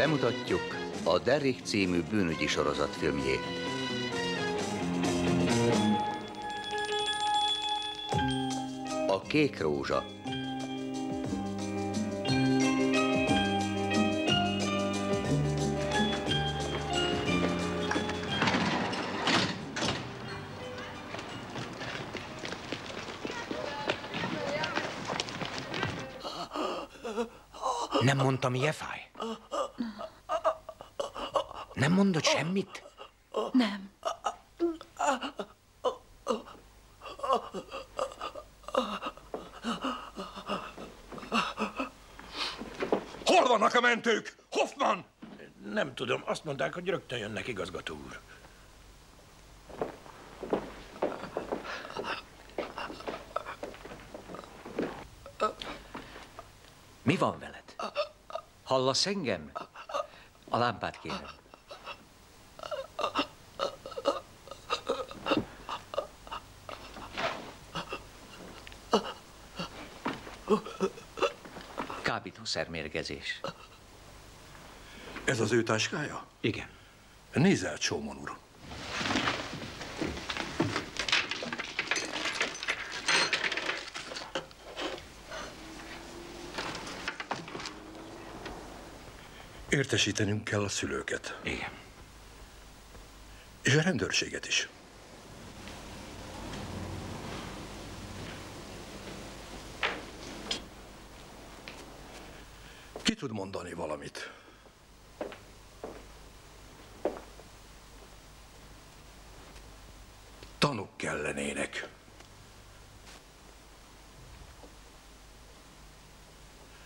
Bemutatjuk a Derrick című bűnügyi sorozatfilmjét. A Kék Rózsa Nem mondtam, Jefáj? Nem mondod semmit? Nem. Hol vannak a mentők? Hoffman! Nem tudom, azt mondták, hogy rögtön jönnek, igazgató úr. Mi van veled? Hallasz engem? A lámpát kérem. Kábítószermérgezés. Ez az ő táskája? Igen. Nézz el, Csómon úr. Értesítenünk kell a szülőket. Igen. És a rendőrséget is. Mondani valamit? Tanuk kellenének.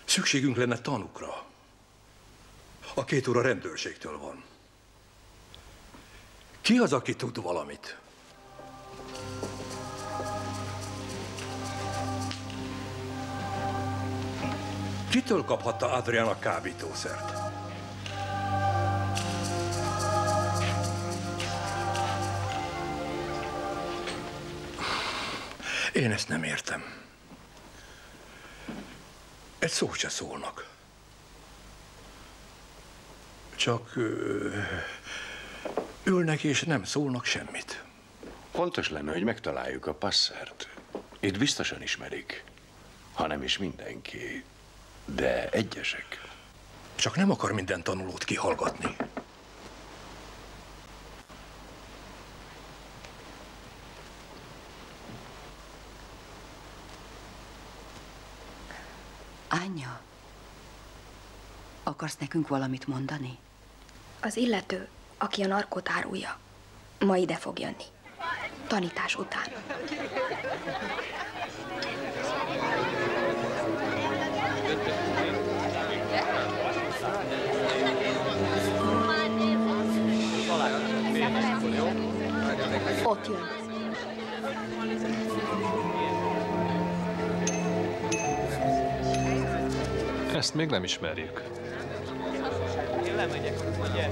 Szükségünk lenne tanukra. A két óra rendőrségtől van. Ki az, aki tud valamit? Kitől kaphatta Adrián a kábítószert? Én ezt nem értem. Egy szót se szólnak. Csak ülnek és nem szólnak semmit. Fontos lenne, hogy megtaláljuk a passzert. Itt biztosan ismerik. Ha nem is mindenki, de egyesek. Csak nem akar minden tanulót kihallgatni. Anya, akarsz nekünk valamit mondani? Az illető, aki a narkot árulja, ma ide fog jönni. Tanítás után. Ott jön. Ezt még nem ismerjük. Én lemegyek, hogy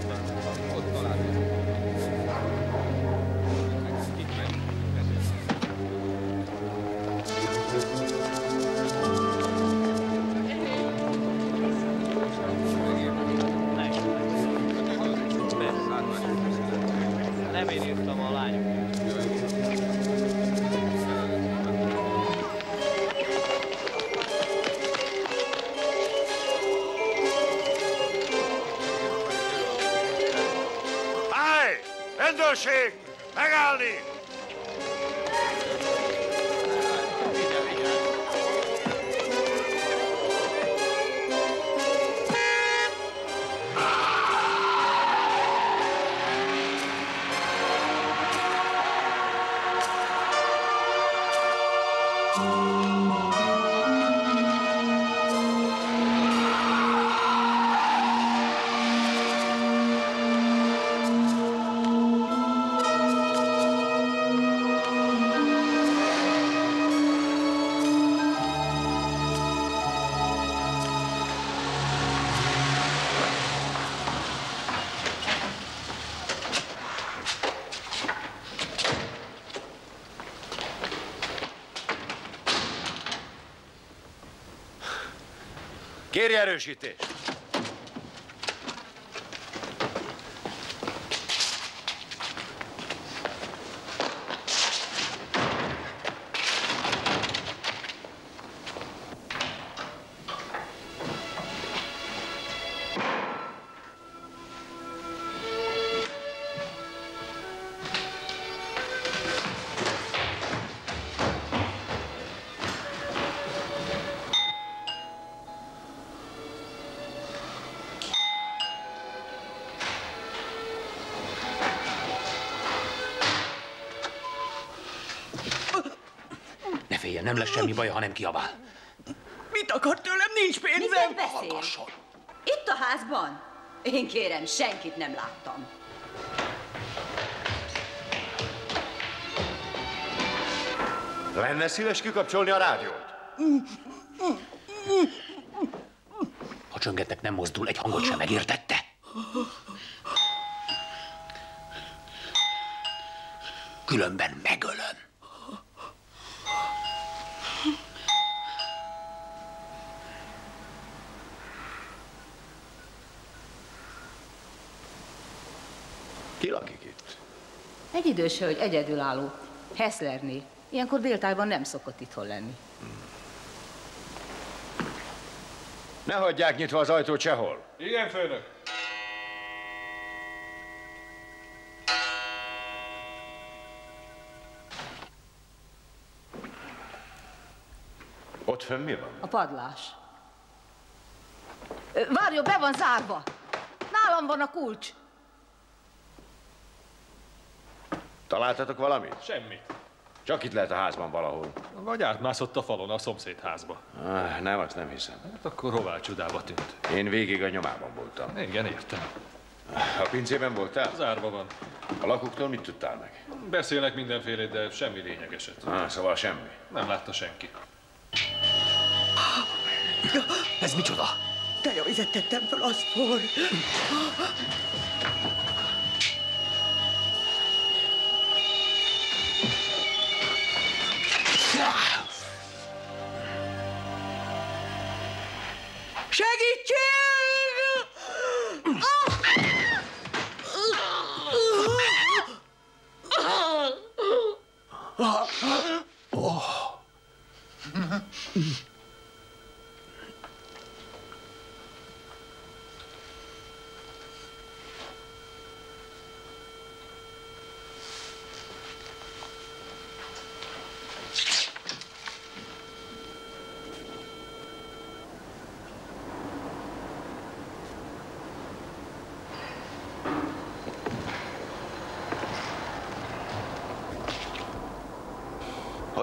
Rendőrség! Kérj beszéljen, nem lesz semmi baja, ha nem kiabál. Mit akar tőlem? Nincs pénzem! Mit beszél? Itt a házban? Én kérem, senkit nem láttam. Lenne szíves kikapcsolni a rádiót? Ha csöngetnek nem mozdul, egy hangot sem megértette. Különben megölöm. Ki lakik itt? Egy idős hölgy egyedülálló. Hesslerné. Ilyenkor déltájban nem szokott itthon lenni. Ne hagyják nyitva az ajtót sehol. Igen, főnök. Ott fönn mi van? A padlás. Várjon, be van zárva. Nálam van a kulcs. Találtatok valamit? Semmit. Csak itt lehet a házban valahol. Vagy átmászott a falon a szomszéd házba. Ah, nem, azt nem hiszem. Hát akkor hová csodába tűnt? Én végig a nyomában voltam. Igen, értem. A pincében voltál? Zárva van. A lakóktól mit tudtál meg? Beszélnek mindenfélét, de semmi lényegeset. Ah, szóval semmi. Nem látta senki. Ez micsoda? Tejavizet tettem fel, az for.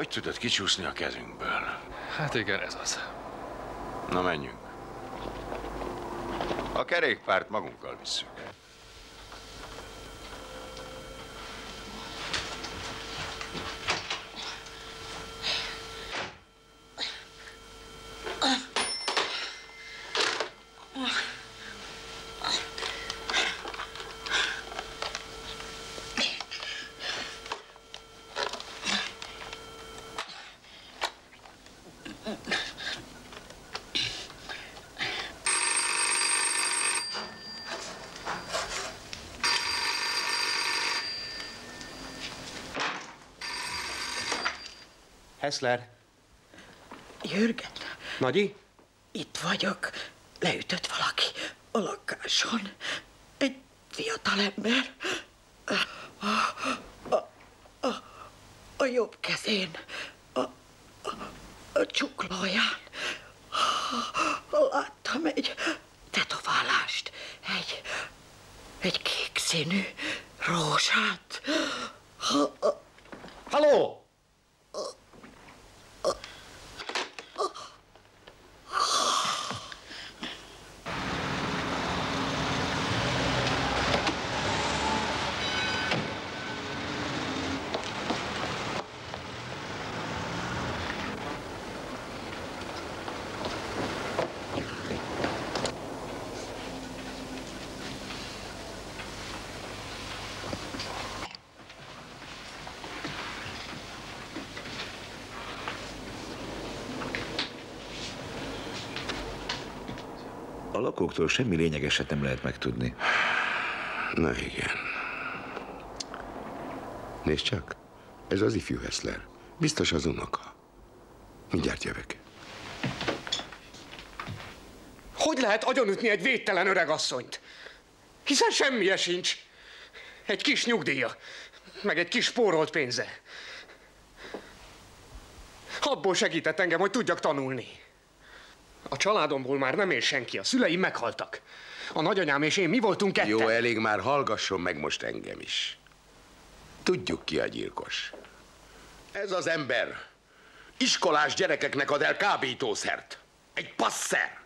Tudod kicsúszni a kezünkből? Hát igen, ez az. Na menjünk. A kerékpárt magunkkal visszük. Hessler. Jürgen, Nagyi? itt vagyok. Leütött valaki a lakáson. Egy fiatalember. A, a, a, a jobb kezén, a, a, a csuklóján. Láttam egy tetoválást, egy, egy kék színű rózsát. Lakóktól semmi lényegeset nem lehet megtudni. Na igen. Nézd csak, ez az ifjú Hessler. Biztos az unoka. Mindjárt jövök. Hogy lehet agyonütni egy védtelen öregasszonyt? Hiszen semmije sincs. Egy kis nyugdíja, meg egy kis spórolt pénze. Abból segített engem, hogy tudjak tanulni. Családomból már nem él senki, a szüleim meghaltak. A nagyanyám és én mi voltunk ketten. Jó, elég már, hallgasson meg most engem is. Tudjuk ki a gyilkos. Ez az ember. iskolás gyerekeknek ad el kábítószert. Egy passzer.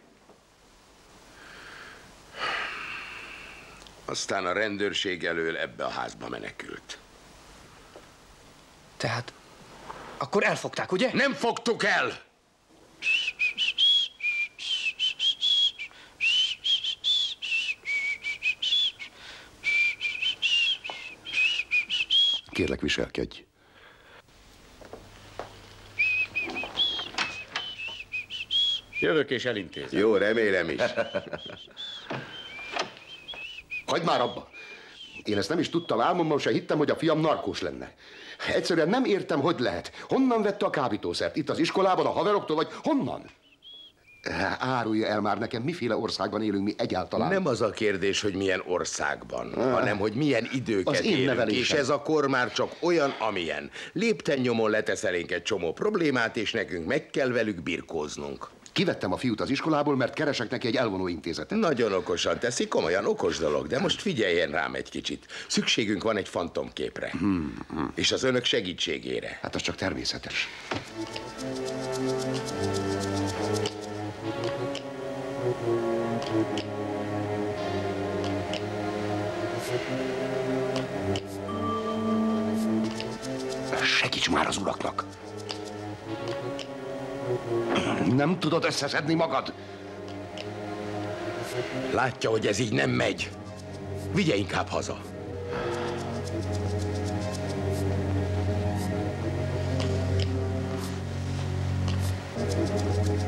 Aztán a rendőrség elől ebbe a házba menekült. Tehát akkor elfogták, ugye? Nem fogtuk el! Kérlek, viselkedj. Jövök és elintézem. Jó, remélem is. Hagyd már abba! Én ezt nem is tudtam, álmomban se hittem, hogy a fiam narkós lenne. Egyszerűen nem értem, hogy lehet. Honnan vette a kábítószert? Itt az iskolában, a haveroktól, vagy honnan? Árulja el már nekem, miféle országban élünk mi egyáltalán. Nem az a kérdés, hogy milyen országban, Ah. hanem hogy milyen időket Az én élünk, nevelésem. és ez a kor már csak olyan, amilyen. Lépten nyomon letesz elénk egy csomó problémát, és nekünk meg kell velük birkóznunk. Kivettem a fiút az iskolából, mert keresek neki egy elvonó intézetet. Nagyon okosan teszi, komolyan okos dolog, de most figyeljen rám egy kicsit. Szükségünk van egy fantomképre. Hmm, hmm. És az önök segítségére. Hát az csak természetes. Segíts már az uraknak! Nem tudod összeszedni magad? Látja, hogy ez így nem megy. Vigye inkább haza.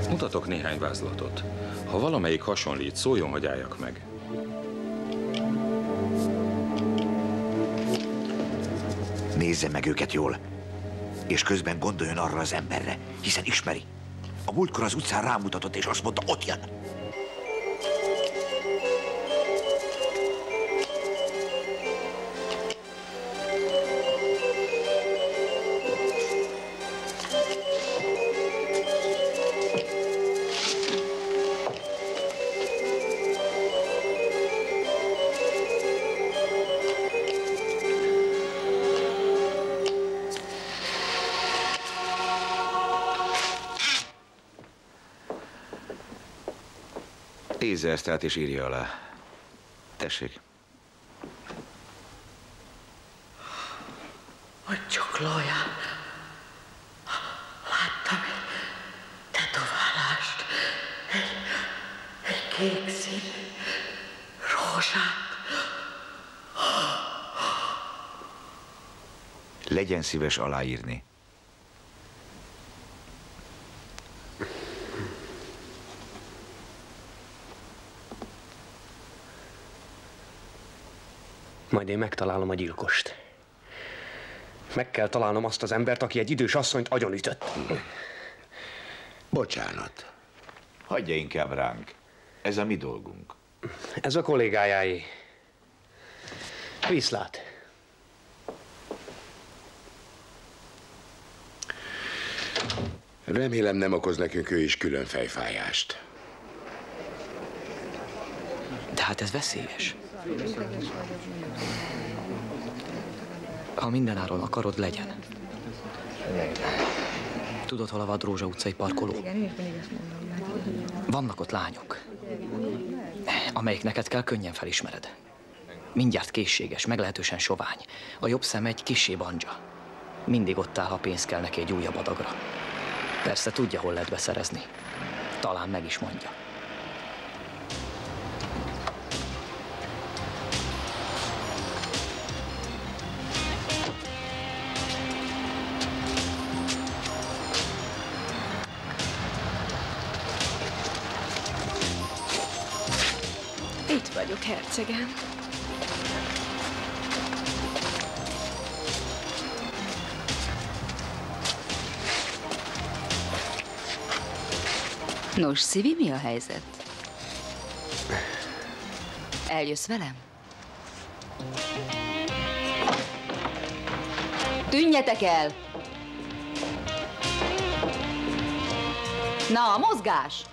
Mutatok néhány vázlatot. Ha valamelyik hasonlít, szóljon, hogy álljak meg. Nézze meg őket jól, és közben gondoljon arra az emberre, hiszen ismeri. A múltkor az utcán rámutatott, és azt mondta, ott jön. Nézze ezt át, és írja alá. Tessék. Hogy csuklóján. Láttam egy tetoválást. Egy, egy kék színű rózsát. Legyen szíves aláírni. Majd én megtalálom a gyilkost. Meg kell találnom azt az embert, aki egy idős asszonyt agyonütött. Bocsánat. Hagyja inkább ránk. Ez a mi dolgunk. Ez a kollégájáé. Viszlát. Remélem nem okoz nekünk ő is külön fejfájást. De hát ez veszélyes. Ha mindenáron akarod, legyen. Tudod, hol a Vadrózsa utcai parkoló? Vannak ott lányok, amelyik neked kell könnyen felismered. Mindjárt készséges, meglehetősen sovány. A jobb szem egy kisé banja. Mindig ott áll, ha pénz kell neki egy újabb adagra. Persze tudja, hol lehet beszerezni. Talán meg is mondja. vagyok, hercegem. Nos, Szivi, mi a helyzet? Eljössz velem? Tűnjetek el! Na, mozgás!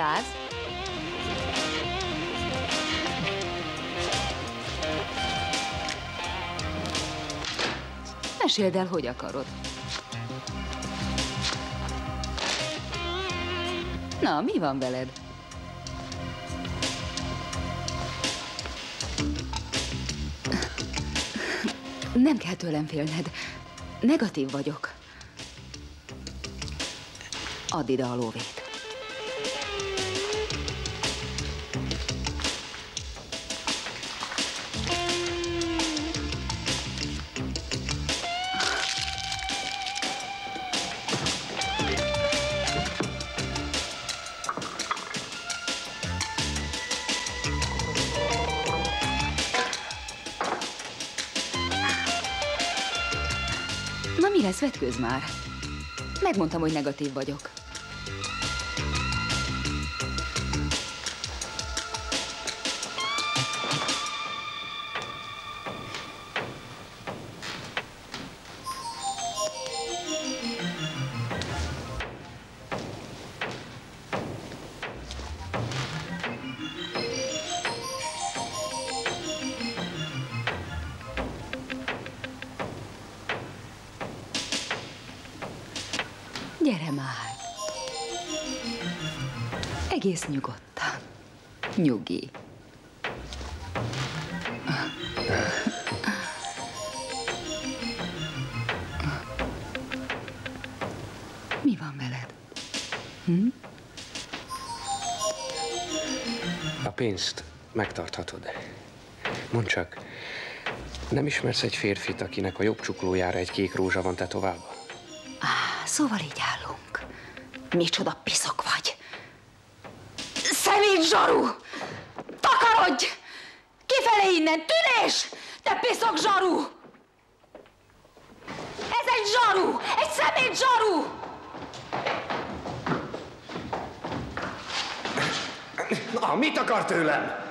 100, 100. Meséld el, hogy akarod. Na, mi van veled? Nem kell tőlem félned. Negatív vagyok. Add ide a lóvét. Na mi lesz, vetkőz már? Megmondtam, hogy negatív vagyok. Nyugi. Mi van veled? Hm? A pénzt megtarthatod. Mondd csak, nem ismersz egy férfit, akinek a jobb csuklójára egy kék rózsa van tetoválva? Á, szóval így állunk. Micsoda piszok vagy. Szemét zsaru! Takarodj! Kifele innen, tűnés! Te piszok zsaru! Ez egy zsaru! Egy szemét zsaru! Na, mit akar tőlem?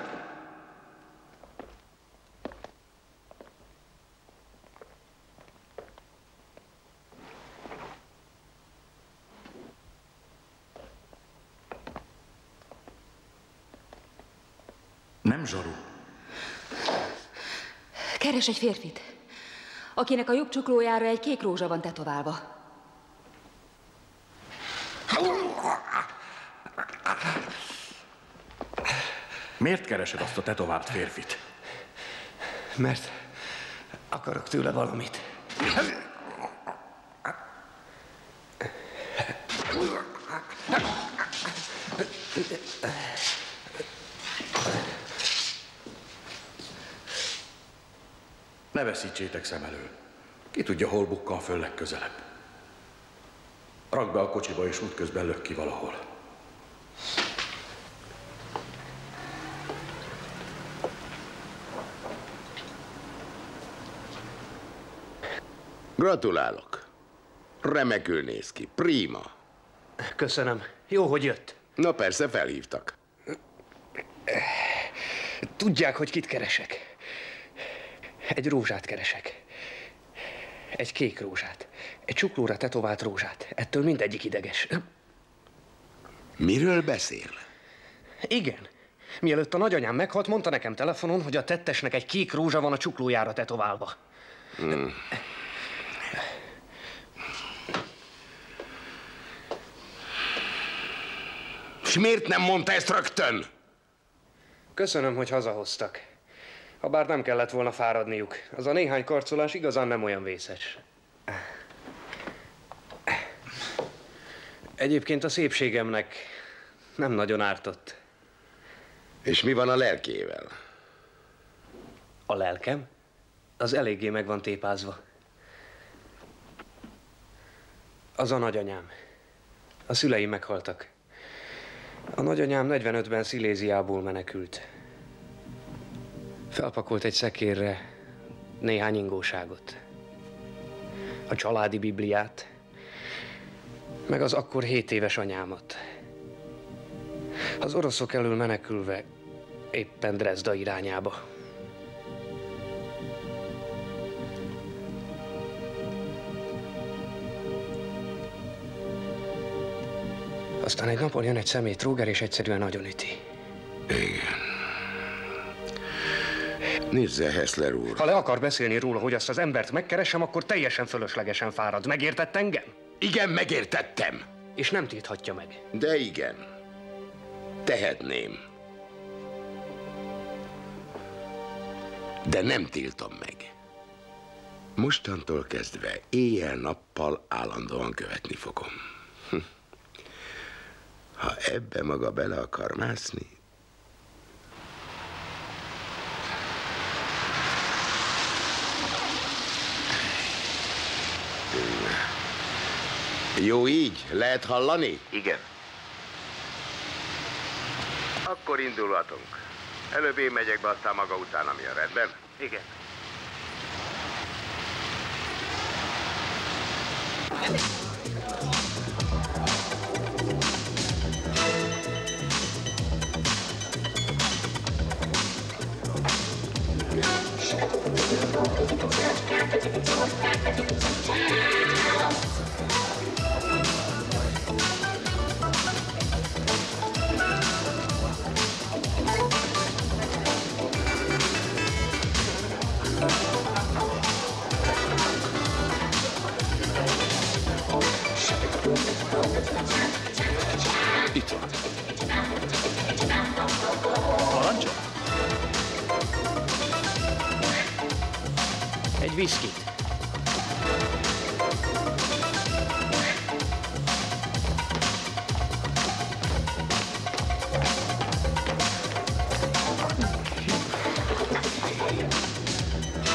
Nem zsaru. Keres egy férfit, akinek a jobb csuklójára egy kék rózsa van tetoválva. Miért keresed azt a tetovált férfit? Mert akarok tőle valamit. Ne veszítsétek szem elől. Ki tudja, hol bukkal föl legközelebb. Rakd be a kocsiba, és útközben lök ki valahol. Gratulálok. Remekül néz ki. Prima. Köszönöm. Jó, hogy jött. Na persze, felhívtak. Tudják, hogy kit keresek. Egy rózsát keresek. Egy kék rózsát. Egy csuklóra tetovált rózsát. Ettől mindegyik ideges. Miről beszél? Igen. Mielőtt a nagyanyám meghalt, mondta nekem telefonon, hogy a tettesnek egy kék rózsa van a csuklójára tetoválva. Hmm. És miért nem mondta ezt rögtön? Köszönöm, hogy hazahoztak. Habár nem kellett volna fáradniuk. Az a néhány karcolás igazán nem olyan vészes. Egyébként a szépségemnek nem nagyon ártott. És mi van a lelkével? A lelkem? Az eléggé meg van tépázva. Az a nagyanyám. A szüleim meghaltak. A nagyanyám 45-ben Sziléziából menekült. Felpakolt egy szekérre néhány ingóságot. A családi bibliát, meg az akkor 7 éves anyámat. Az oroszok elől menekülve éppen Dresda irányába. Aztán egy napon jön egy szemét Róger, és egyszerűen nagyon üti. Igen. Nézze, Hessler úr. Ha le akar beszélni róla, hogy azt az embert megkeresem, akkor teljesen fölöslegesen fárad. Megértett engem? Igen, megértettem. És nem tilthatja meg. De igen. Tehetném. De nem tiltom meg. Mostantól kezdve éjjel-nappal állandóan követni fogom. Hm. Ha ebbe maga bele akar mászni, Jó így? Lehet hallani? Igen. Akkor indulhatunk. Előbb én megyek be, aztán maga utána mi a rendben? Igen. Itt van. Parancsol? Viszkit.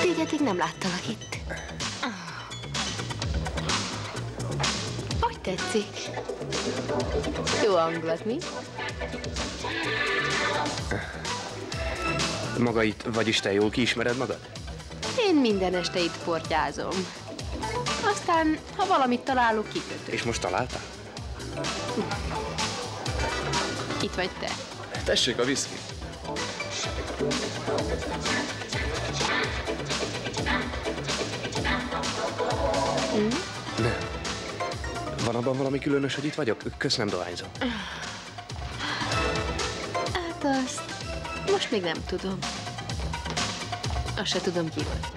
Téged nem láttalak itt. Hogy tetszik? Jó hangulat, mi? Maga itt, vagyis te jól kiismered magad? Én minden este itt portyázom. Aztán, ha valamit találok, kikötök. És most találtál? Itt vagy te. Tessék a viszki. Hm? Nem. Van abban valami különös, hogy itt vagyok? Köszönöm, dohányzom. Hát azt most még nem tudom. Azt se tudom, ki vagy.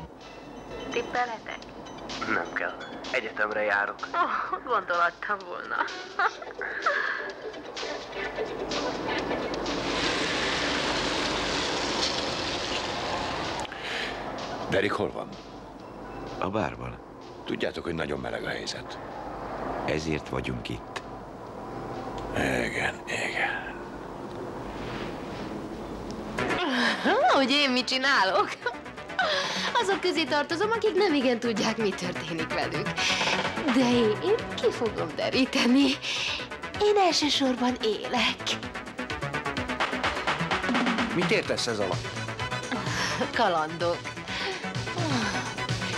Egyetemre járok. Oh, gondolattam volna. Derek hol van? A bárban. Tudjátok, hogy nagyon meleg a helyzet. Ezért vagyunk itt. Igen, igen. Hogy én mit csinálok? Azok közé tartozom, akik nem igen tudják, mi történik velük. De én, ki fogom deríteni. Én elsősorban élek. Mit értesz ez alatt? Kalandok.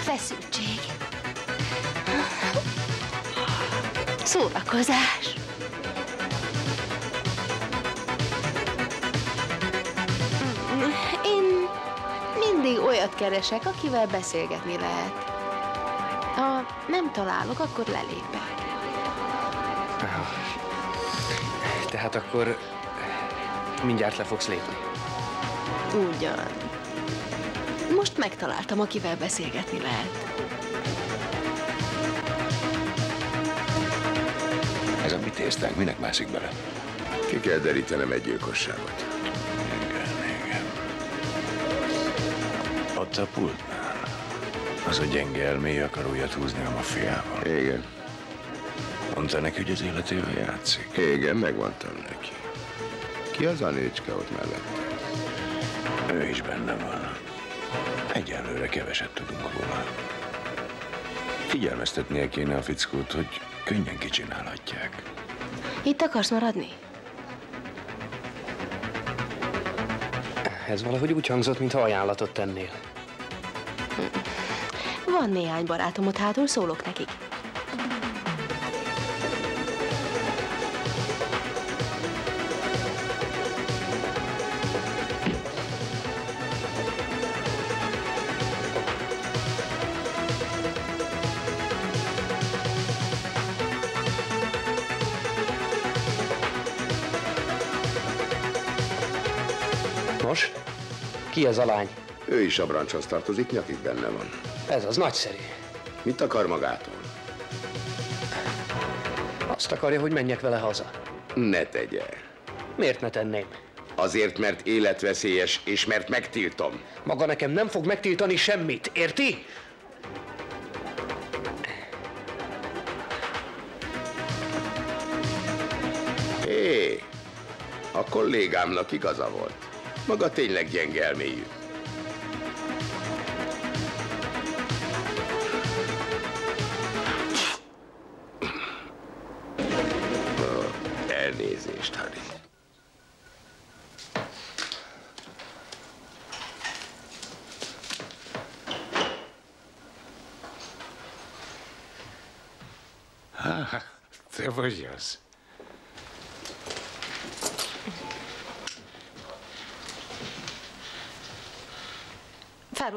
Feszültség. Szórakozás. Olyat keresek, akivel beszélgetni lehet. Ha nem találok, akkor lelépek. Tehát akkor mindjárt le fogsz lépni. Ugyan. Most megtaláltam, akivel beszélgetni lehet. Ez a mi tésztánk, minek mászik bele? Ki kell derítenem egy gyilkosságot. Ott a pultnál. Az a gyenge elmély akar újat húzni a mafiával. Igen. Mondta neki, hogy az életével játszik. Igen, megmondtam neki. Ki az a nőcske ott mellette? Ő is benne van. Egyelőre keveset tudunk róla. Figyelmeztetnie kéne a fickót, hogy könnyen kicsinálhatják. Itt akarsz maradni? Ez valahogy úgy hangzott, mintha ajánlatot tennél. Van néhány barátom ott hátul, szólok nekik. Nos, ki az a lány? Ő is a brancshoz tartozik, nyakig benne van. Ez az nagyszerű. Mit akar magától? Azt akarja, hogy menjek vele haza. Ne tegye. Miért ne tenném? Azért, mert életveszélyes, és mert megtiltom. Maga nekem nem fog megtiltani semmit, érti? Hé, a kollégámnak igaza volt. Maga tényleg gyenge elmélyű.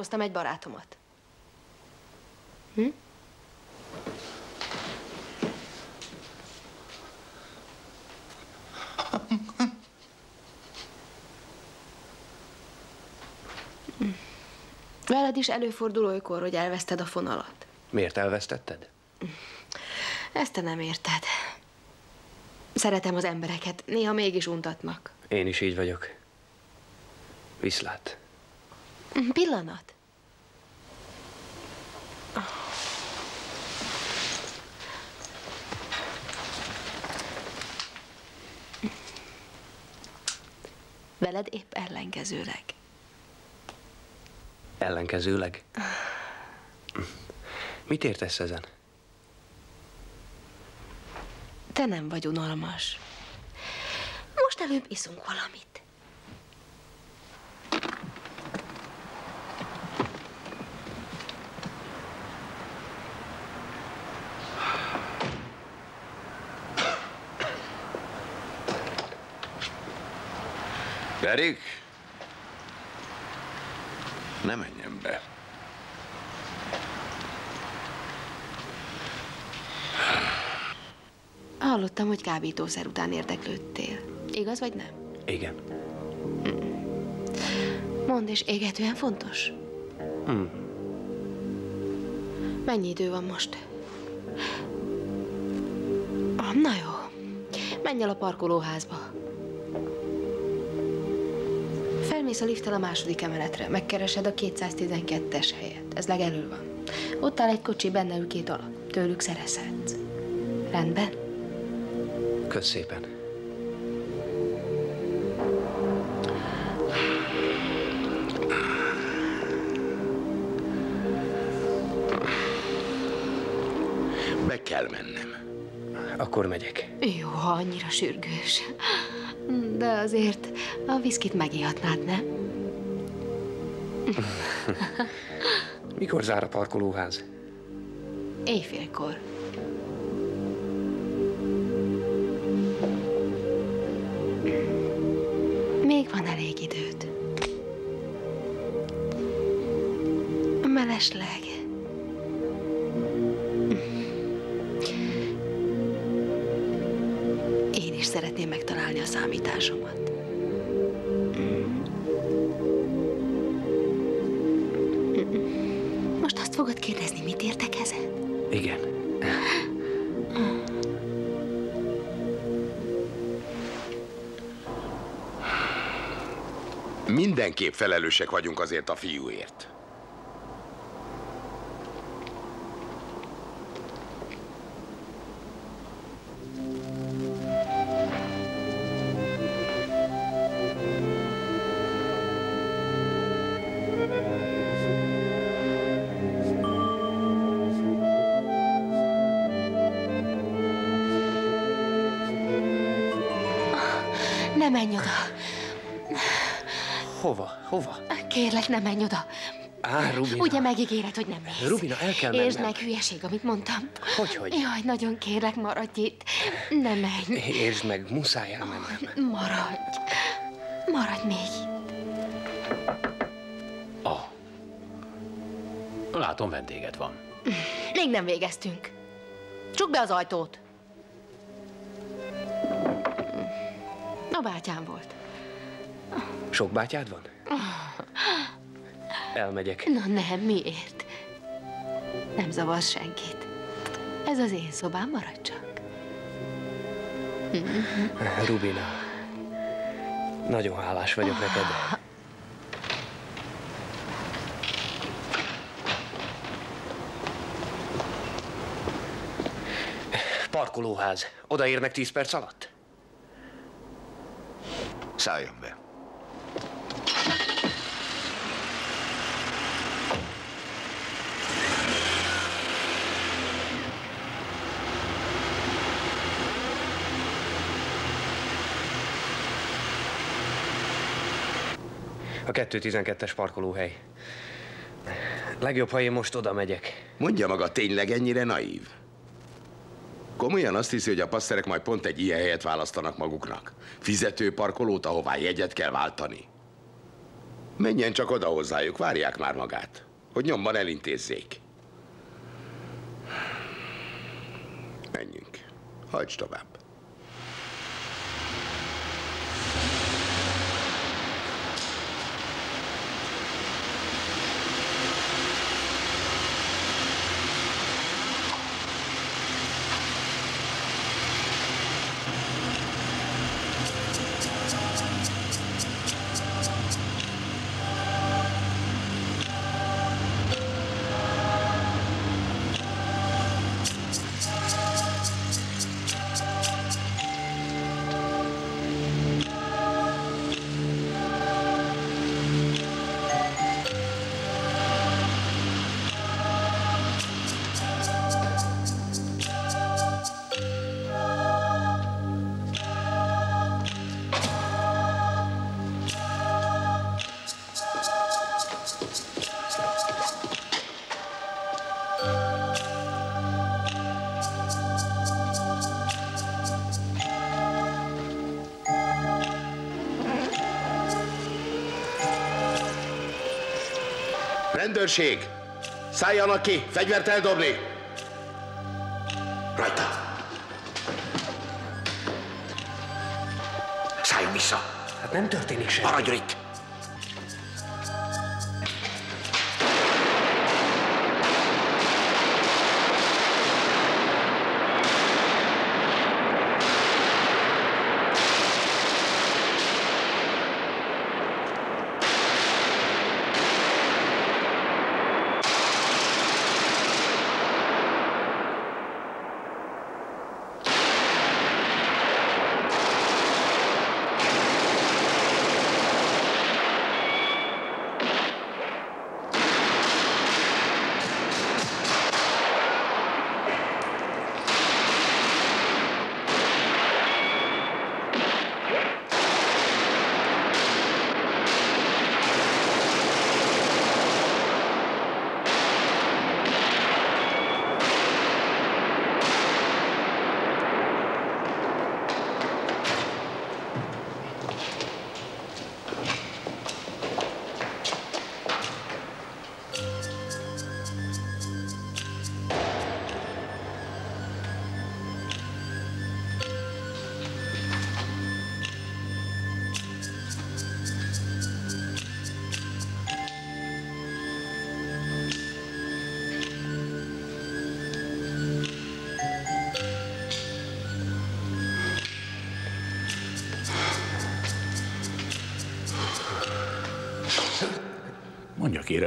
Felhoztam egy barátomat. Hm? Veled is előfordul olykor, hogy elveszted a fonalat. Miért elvesztetted? Ezt te nem érted. Szeretem az embereket, néha mégis untatnak. Én is így vagyok. Viszlát. Pillanat. Veled épp ellenkezőleg. Ellenkezőleg. Mit értesz ezen? Te nem vagy unalmas. Most előbb iszunk valamit. Derek? Ne menjen be. Hallottam, hogy kábítószer után érdeklődtél. Igaz vagy nem? Igen. Mondd, és égetően fontos? Hm. Mennyi idő van most? Ah, Na jó. Menj el a parkolóházba. Felmész a lifttel a második emeletre, megkeresed a 212-es helyet. Ez legelő van. Ott áll egy kocsi, benne ül két alak. Tőlük szerezhetsz. Rendben? Kösz szépen. Be kell mennem. Akkor megyek. Jó, ha annyira sürgős. De azért a viszkit megihatnád, nem? Mikor zár a parkolóház? Éjfélkor. Még van elég időd. Mellesleg. Fogod kérdezni, mit értek ezen? Igen. Mindenképp felelősek vagyunk azért a fiúért. Kérlek, ne menj oda! Á, Rubina. Ugye megígéred, hogy nem mész? Rubina, el kell Értsd mennem. meg, hülyeség, amit mondtam. Hogy, hogy? Jaj, nagyon kérlek, maradj itt. Ne menj. Értsd meg, muszáj elmennem. Maradj. Maradj még itt. Látom, vendéged van. Még nem végeztünk. Csukd be az ajtót. A bátyám volt. Sok bátyád van? Elmegyek. Na nem, miért? Nem zavarsz senkit. Ez az én szobám, maradj csak. Rubina, nagyon hálás vagyok neked. Parkolóház. Odaérnek 10 perc alatt? Szálljon be. A 212-es parkolóhely. Legjobb, ha én most oda megyek. Mondja maga, tényleg ennyire naív? Komolyan azt hiszi, hogy a passzerek majd pont egy ilyen helyet választanak maguknak? Fizető parkolót, ahová jegyet kell váltani? Menjen csak oda hozzájuk, várják már magát, hogy nyomban elintézzék. Menjünk. Hajts tovább. Rendőrség! Szálljanak ki! Fegyvert eldobni! Rajta! Szálljon vissza! Hát nem történik semmi. Maradjon itt!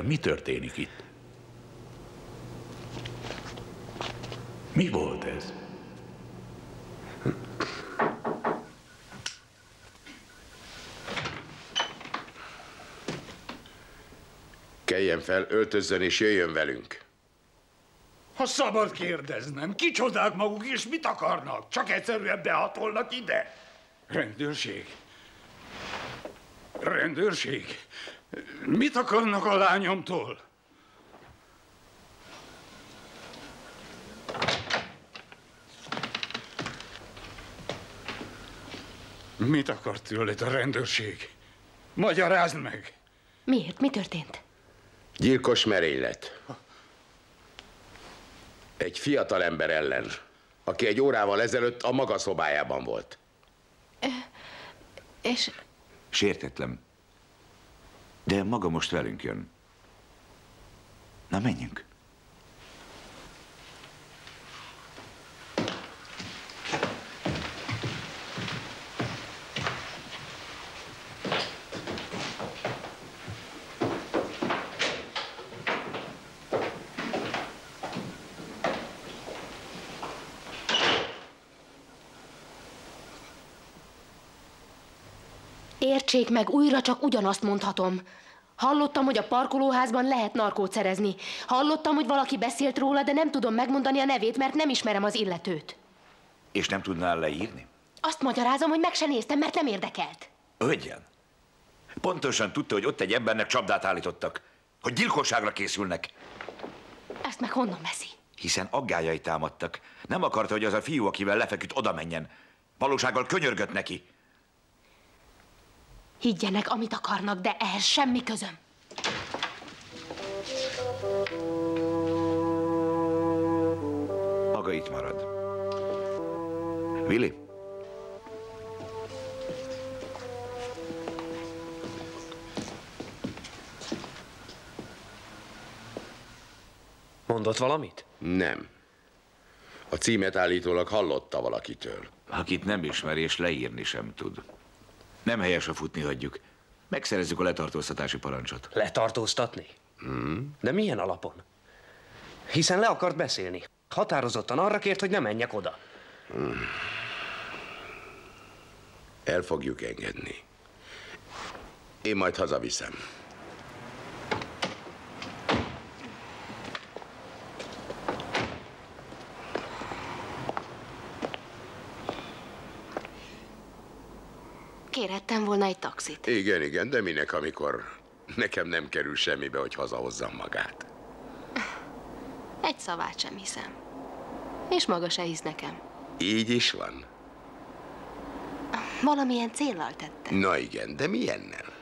Kérem, mi történik itt? Mi volt ez? Keljen fel, öltözzön és jöjjön velünk. Ha szabad kérdeznem, kicsodák maguk és mit akarnak? Csak egyszerűen behatolnak ide? Rendőrség. Rendőrség. Mit akarnak a lányomtól? Mit akart tőled a rendőrség? Magyarázd meg! Miért? Mi történt? Gyilkos merénylet. Egy fiatal ember ellen, aki egy órával ezelőtt a maga szobájában volt. És És Sértetlen. De maga most velünk jön. Na, menjünk. Értsék meg, újra csak ugyanazt mondhatom. Hallottam, hogy a parkolóházban lehet narkót szerezni. Hallottam, hogy valaki beszélt róla, de nem tudom megmondani a nevét, mert nem ismerem az illetőt. És nem tudnál leírni? Azt magyarázom, hogy meg se néztem, mert nem érdekelt. Ögyen. Pontosan tudta, hogy ott egy embernek csapdát állítottak. Hogy gyilkosságra készülnek. Ezt meg honnan veszi? Hiszen aggájai támadtak. Nem akarta, hogy az a fiú, akivel lefeküdt, oda menjen. Valósággal könyörgött neki. Higgyenek, amit akarnak, de ehhez semmi közöm. Maga itt marad. Willi? Mondott valamit? Nem. A címet állítólag hallotta valakitől. Akit nem ismeri és leírni sem tud. Nem helyes, ha futni hagyjuk. Megszerezzük a letartóztatási parancsot. Letartóztatni? Hmm? De milyen alapon? Hiszen le akart beszélni. Határozottan arra kért, hogy ne menjek oda. Hmm. El fogjuk engedni. Én majd hazaviszem. Kérhettem volna egy taxit. Igen, igen, de minek, amikor nekem nem kerül semmibe, hogy hazahozzam magát. Egy szavát sem hiszem. És maga se hisz nekem. Így is van? Valamilyen céllal tette. Na igen, de milyennel?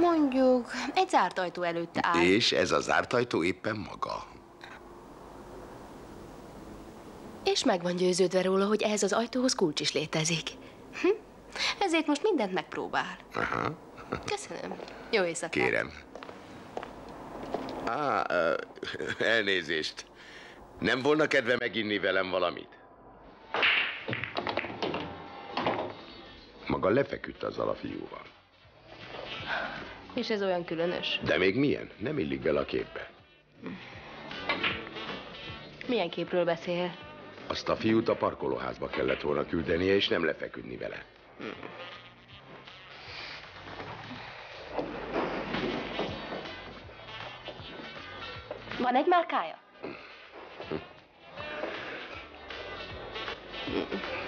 Mondjuk, egy zárt ajtó előtt áll. És ez a zárt ajtó éppen maga. És meg van győződve róla, hogy ehhez az ajtóhoz kulcs is létezik. Hm? Ezért most mindent megpróbál. Aha. Köszönöm. Jó éjszakát. Kérem. Á, ö, elnézést. Nem volna kedve meginni velem valamit? Maga lefeküdt azzal a fiúval. És ez olyan különös. De még milyen? Nem illik bele a képbe. Milyen képről beszél? Azt a fiút a parkolóházba kellett volna küldenie, és nem lefeküdni vele. Van egy márkája? Kösz.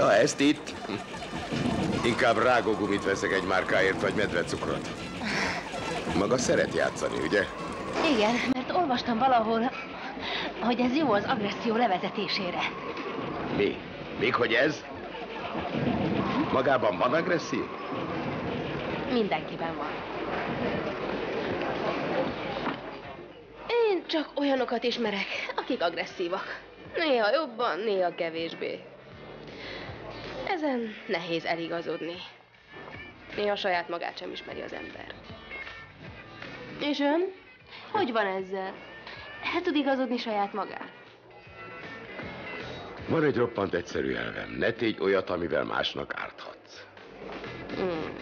Ja, ezt itt? Inkább rágógumit veszek egy márkáért, vagy medvecukrot. Maga szeret játszani, ugye? Igen, mert olvastam valahol, hogy ez jó az agresszió levezetésére. Mi? Még hogy ez? Magában van agresszió? Mindenkiben van. Én csak olyanokat ismerek, akik agresszívak. Néha jobban, néha kevésbé. Ezen nehéz eligazodni. Néha saját magát sem ismeri az ember. És ön? Hogy van ezzel? El tud igazodni saját magát? Van egy roppant egyszerű elvem. Ne tégy olyat, amivel másnak árthatsz. Hmm.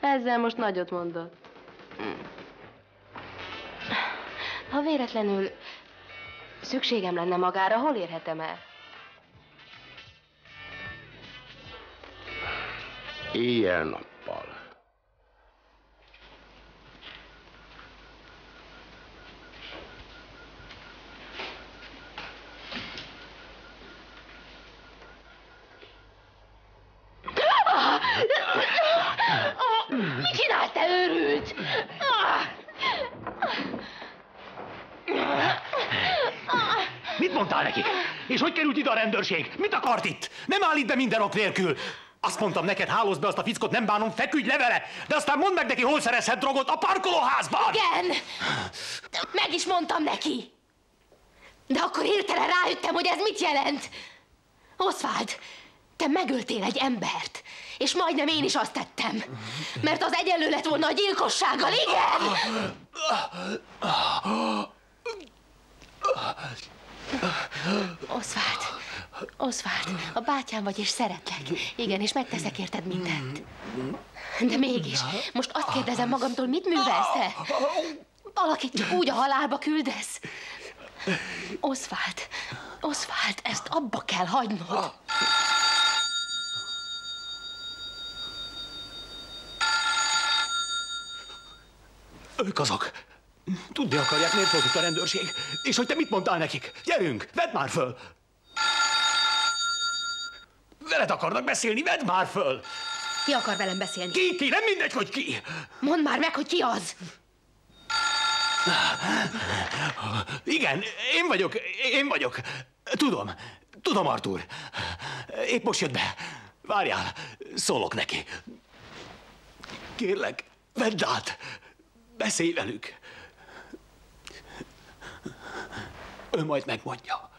Ezzel most nagyot mondott. Hmm. Ha véletlenül szükségem lenne magára, hol érhetem el? Éjjel-nappal. Mit csinálsz, te őrült? Mit mondtál neki? És hogy került ide a rendőrség? Mit akart itt? Nem állít be minden ok nélkül. Azt mondtam neked, hálózd be azt a fickot, nem bánom, feküdj le. De aztán mondd meg neki, hol szerezhet drogot a parkolóházban. Igen! Meg is mondtam neki. De akkor hirtelen rájöttem, hogy ez mit jelent. Oswald, te megöltél egy embert. És majdnem én is azt tettem. Mert az egyenlő lett volna a gyilkossággal, igen! Oswald, Oswald, a bátyám vagy és szeretlek. Igen, és megteszek érted mindent. De mégis, most azt kérdezem magamtól, mit művelsz te? Valakit csak úgy a halálba küldesz? Oswald, Oswald, ezt abba kell hagynod. Ők azok. Tudni akarják, miért volt itt a rendőrség. És hogy te mit mondtál nekik. Gyerünk, vedd már föl. Veled akarnak beszélni, vedd már föl. Ki akar velem beszélni? Ki, ki, nem mindegy, hogy ki. Mondd már meg, hogy ki az. Igen, én vagyok, én vagyok. Tudom, tudom, Artur. Épp most jött be. Várjál, szólok neki. Kérlek, vedd át. Beszélj velük. Ő majd megmondja.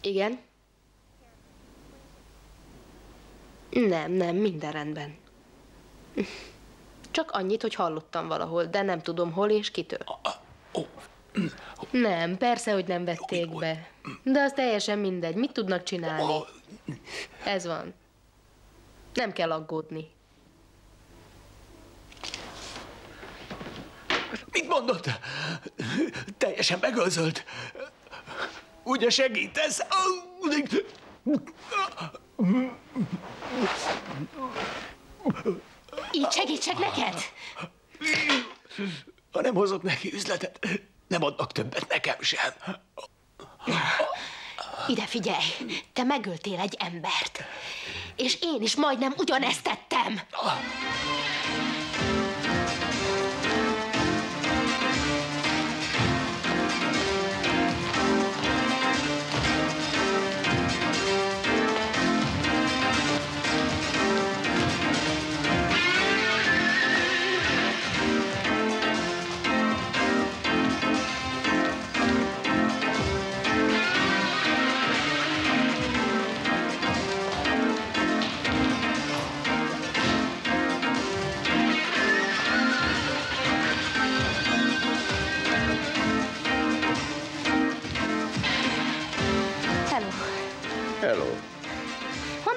Igen? Nem, nem, minden rendben. Csak annyit, hogy hallottam valahol, de nem tudom hol és kitől. Nem, persze, hogy nem vették be. De az teljesen mindegy. Mit tudnak csinálni? Ez van. Nem kell aggódni. Mit mondott? Teljesen megözölt. Ugye segítesz? Így segítsek neked? Ha nem hozok neki üzletet, nem adnak többet nekem sem. Ide figyelj, te megöltél egy embert. És én is majdnem ugyanezt tettem.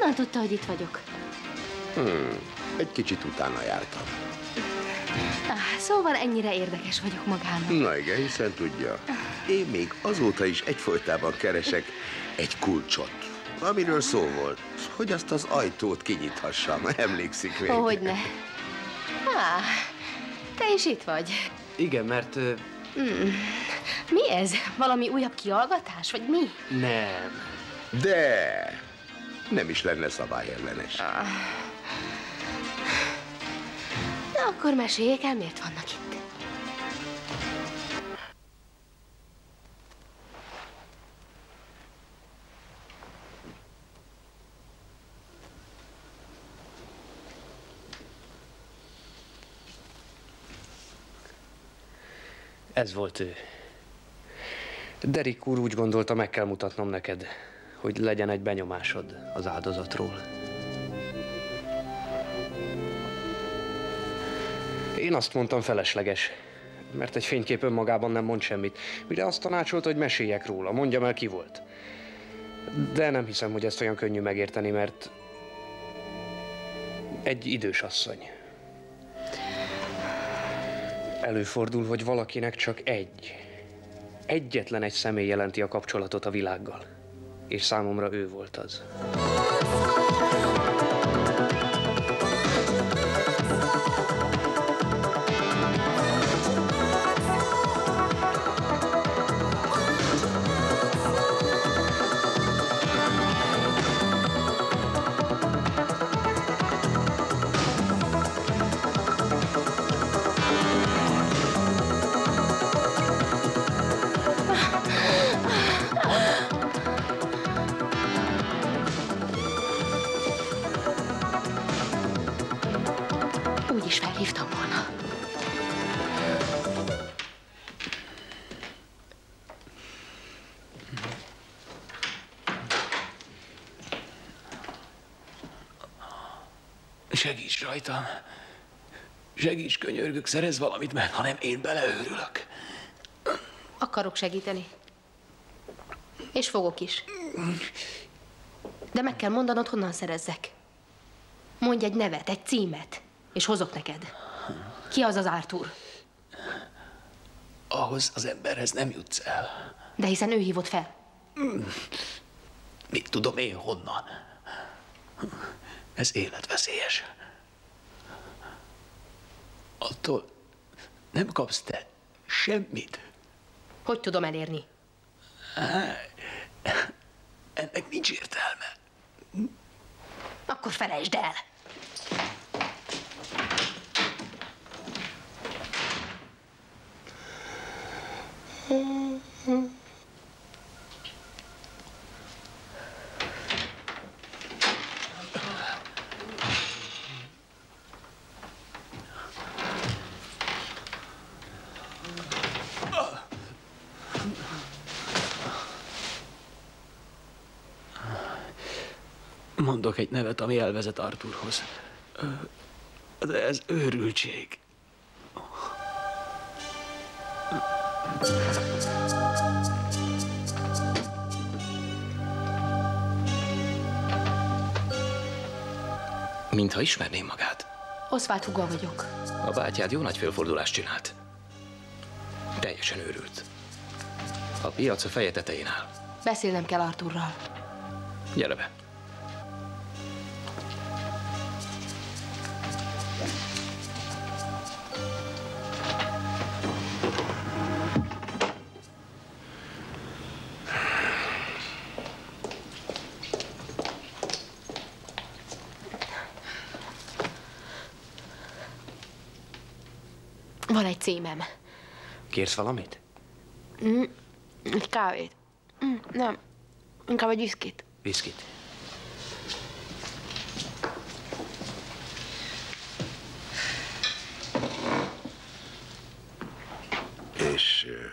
Honnan tudta, hogy itt vagyok? Hmm, egy kicsit utána jártam. Ah, szóval ennyire érdekes vagyok magának. Na igen, hiszen tudja. Én még azóta is egyfolytában keresek egy kulcsot, amiről szó volt, hogy azt az ajtót kinyithassam. Emlékszik még? Hogyne. Ah, te is itt vagy. Igen, mert Hmm. Mi ez? Valami újabb kiallgatás, vagy mi? Nem. De nem is lenne szabályellenes. Ah. Na, akkor meséljék el, miért vannak itt. ez volt ő. Derek úr úgy gondolta, meg kell mutatnom neked, hogy legyen egy benyomásod az áldozatról. Én azt mondtam felesleges, mert egy fénykép önmagában nem mond semmit. Mire azt tanácsolta, hogy meséljek róla, mondjam el ki volt. De nem hiszem, hogy ezt olyan könnyű megérteni, mert egy idős asszony. Előfordul, hogy valakinek csak egy, egyetlen egy személy jelenti a kapcsolatot a világgal. És számomra ő volt az. Rajtam. Segíts, könyörgök, szerez valamit, mert ha nem, én beleőrülök. Akarok segíteni. És fogok is. De meg kell mondanod, honnan szerezzek. Mondj egy nevet, egy címet, és hozok neked. Ki az az Arthur? Ahhoz az emberhez nem jutsz el. De hiszen ő hívott fel. Mit tudom én honnan? Ez életveszélyes. Attól nem kapsz te semmit. Hogy tudom elérni? Ennek nincs értelme. Akkor felejtsd el. Mondok egy nevet, ami elvezet Arthurhoz. De ez őrültség. Mintha ismerném magát. Oswald Huga vagyok. A bátyád jó nagy fölfordulást csinált. Teljesen őrült. A piac a feje tetején áll. Beszélnem kell Arthurral. Gyere be. Van egy címem. Kérsz valamit? Mm, egy kávét. Mm, nem, inkább egy viszkit. Viszkit. És ö,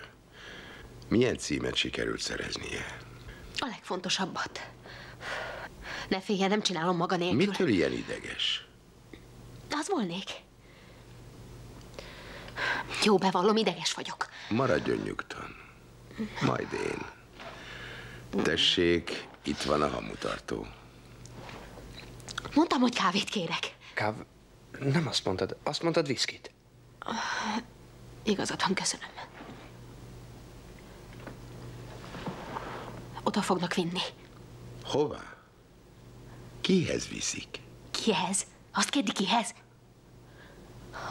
milyen címet sikerült szereznie? A legfontosabbat. Ne féljen, nem csinálom maga nélkül. Mitől ilyen ideges? Az volnék. Jó, bevallom, ideges vagyok. Maradjon nyugton. Majd én. Tessék, itt van a hamutartó. Mondtam, hogy kávét kérek. Káv... Nem azt mondtad, azt mondtad viszkit. Igazad van, köszönöm. Oda fognak vinni. Hová? Kihez viszik? Kihez? Azt kérdi kihez?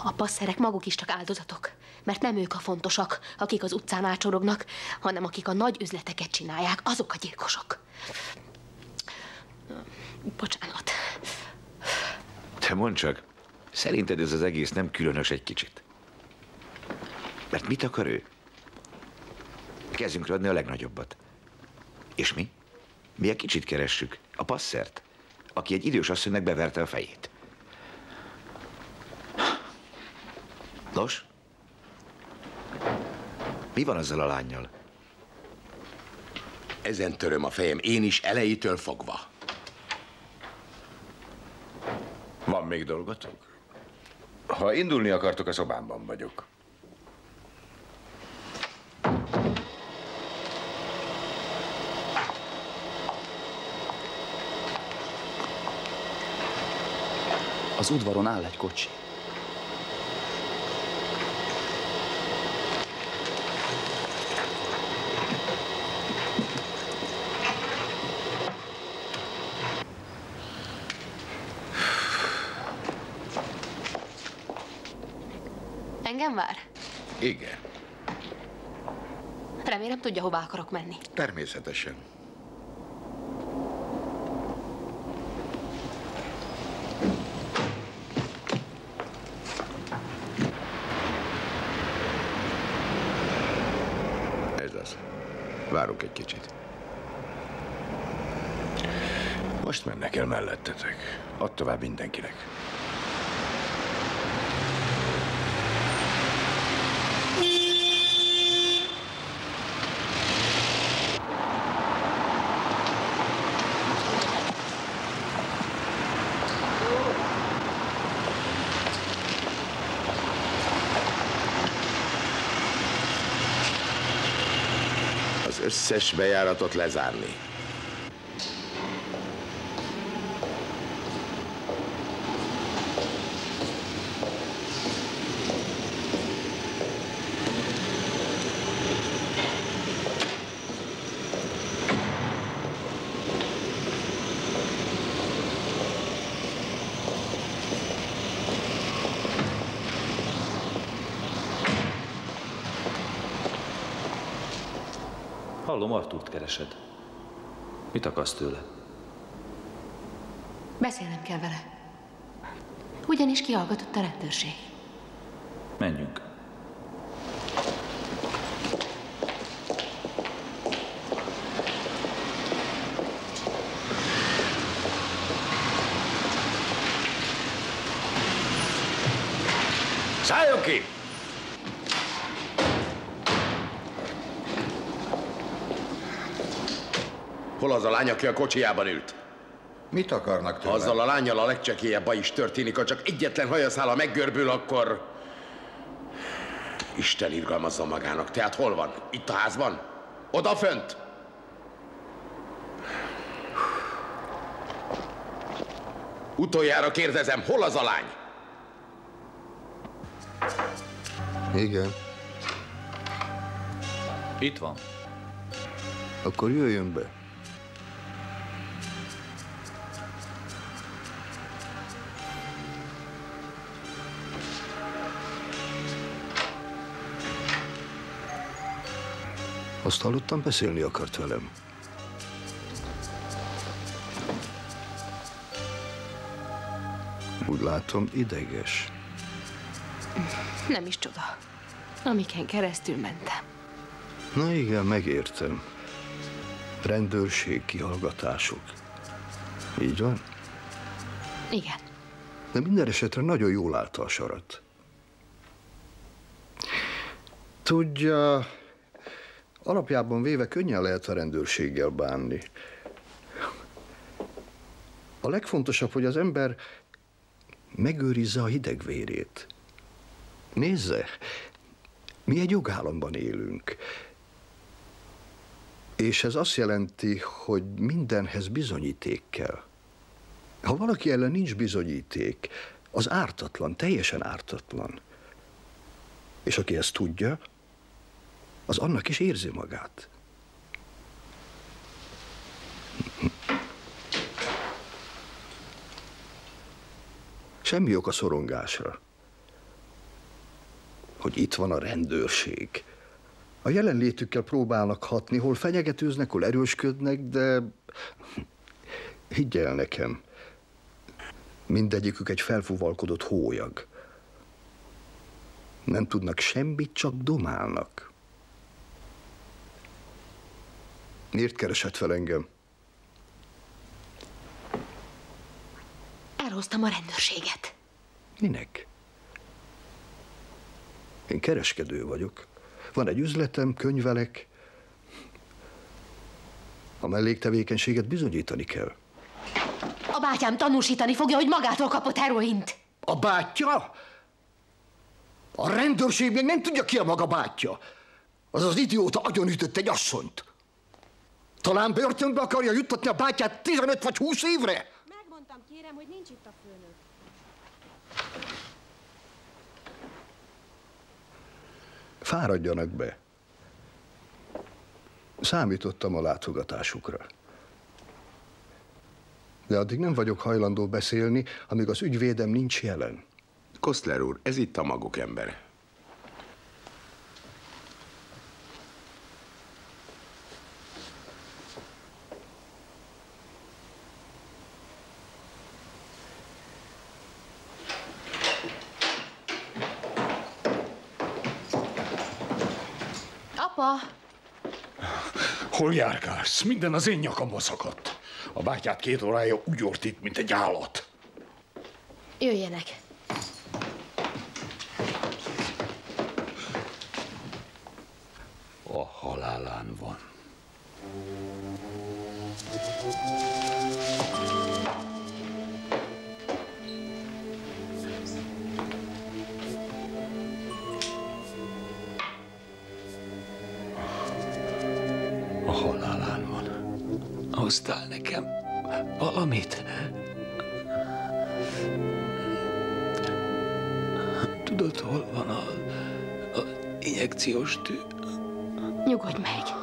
A passzerek maguk is csak áldozatok, mert nem ők a fontosak, akik az utcán ácsorognak, hanem akik a nagy üzleteket csinálják, azok a gyilkosok. Bocsánat. Te mondd csak, szerinted ez az egész nem különös egy kicsit? Mert mit akar ő? Kezünkre adni a legnagyobbat. És mi? Mi a kicsit keressük, a passzert, aki egy idős asszonynak beverte a fejét. Nos? Mi van azzal a lányjal? Ezen töröm a fejem, én is elejétől fogva. Van még dolgotok? Ha indulni akartok, a szobámban vagyok. Az udvaron áll egy kocsi. Engem vár? Igen, Remélem tudja, hová akarok menni. természetesen. Ez az. Várunk egy kicsit. Most mennek el mellettetek. Add tovább mindenkinek. Összes bejáratot lezárni. Hallom, Artúrt keresed. Mit akarsz tőle? Beszélnem kell vele. Ugyanis kihallgatott a rendőrség. Menjünk. Szálljon ki! Hol az a lány, aki a kocsijában ült? Mit akarnak tőle? Azzal a lányjal a legcsekélyebb baj is történik, ha csak egyetlen hajaszála meggörbül, akkor... Isten irgalmazza magának. Tehát hol van? Itt a házban? Oda fönt? Utoljára kérdezem, hol az a lány? Igen. Itt van. Akkor jöjjön be. Azt hallottam, beszélni akart velem. Úgy látom, ideges. Nem is csoda. Amiken keresztül mentem. Na igen, megértem. Rendőrség, kihallgatások. Így van? Igen. De minden esetre nagyon jól állta a sarat. Tudja, alapjában véve könnyen lehet a rendőrséggel bánni. A legfontosabb, hogy az ember megőrizze a hidegvérét. Nézze, mi egy jogállamban élünk. És ez azt jelenti, hogy mindenhez bizonyíték kell. Ha valaki ellen nincs bizonyíték, az ártatlan, teljesen ártatlan. És aki ezt tudja, az annak is érzi magát. Semmi ok a szorongásra. Hogy itt van a rendőrség. A jelenlétükkel próbálnak hatni, hol fenyegetőznek, hol erősködnek, de higgy el nekem, mindegyikük egy felfúvalkodott hólyag. Nem tudnak semmit, csak domálnak. Miért keresett fel engem? Elhoztam a rendőrséget. Minek? Én kereskedő vagyok. Van egy üzletem, könyvelek. A melléktevékenységet bizonyítani kell. A bátyám tanúsítani fogja, hogy magától kapott heroint. A bátyja? A rendőrség még nem tudja ki a maga bátyja. Az az idióta agyonütött egy asszonyt. Talán börtönbe akarja juttatni a bátyát 15 vagy 20 évre? Megmondtam, kérem, hogy nincs itt a főnök. Fáradjanak be. Számítottam a látogatásukra. De addig nem vagyok hajlandó beszélni, amíg az ügyvédem nincs jelen. Kosztler úr, ez itt a maguk embere. Hol járkálsz? Minden az én nyakamba szakadt. A bátyát két órája úgy ortít, mint egy állat. jöjjenek. Valamit? Tudod, hol van a, a injekciós tű? Nyugodj meg.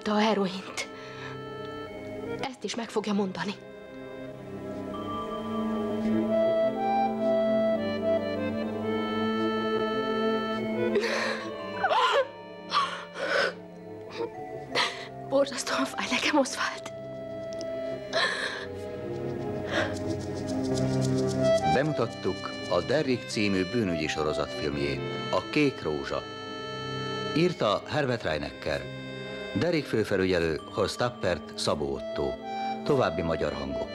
Tőle kapta a heroint. Ezt is meg fogja mondani. Borzasztóan fáj nekem, Oswald. Bemutattuk a Derrick című bűnügyi sorozatfilmjét, a Kék Rózsa. Írta Herbert Reinecker, Derrick főfelügyelő, Horst Tappert, Szabó Otto. További magyar hangok.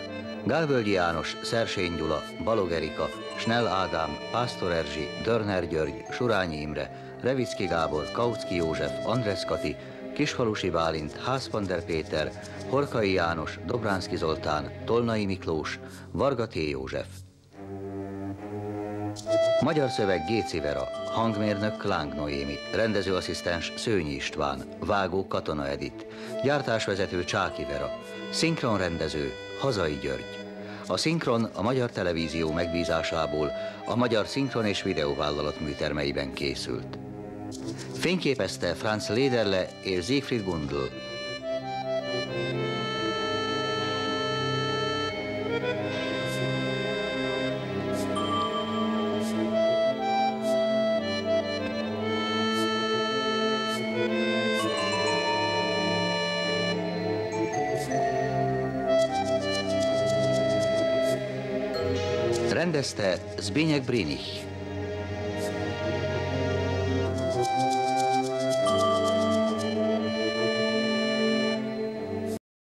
Gálvölgyi János, Szersény Gyula, Balog Erika, Snell Ádám, Pásztor Erzsi, Dörner György, Surányi Imre, Revicki Gábor, Kautsky József, Andresz Kati, Kisfalusi Bálint, Hászpander Péter, Horkai János, Dobránszki Zoltán, Tolnai Miklós, Varga T. József. Magyar szöveg Géci Vera, hangmérnök Láng Noémi, rendezőasszisztens Szőnyi István, vágó Katona Edit, gyártásvezető Csáki Vera, szinkronrendező Hazai György. A szinkron a Magyar Televízió megbízásából a Magyar Szinkron és Videóvállalat műtermeiben készült. Fényképezte Franz Lederle és Siegfried Gundl. jste Zbigněk Brýnich.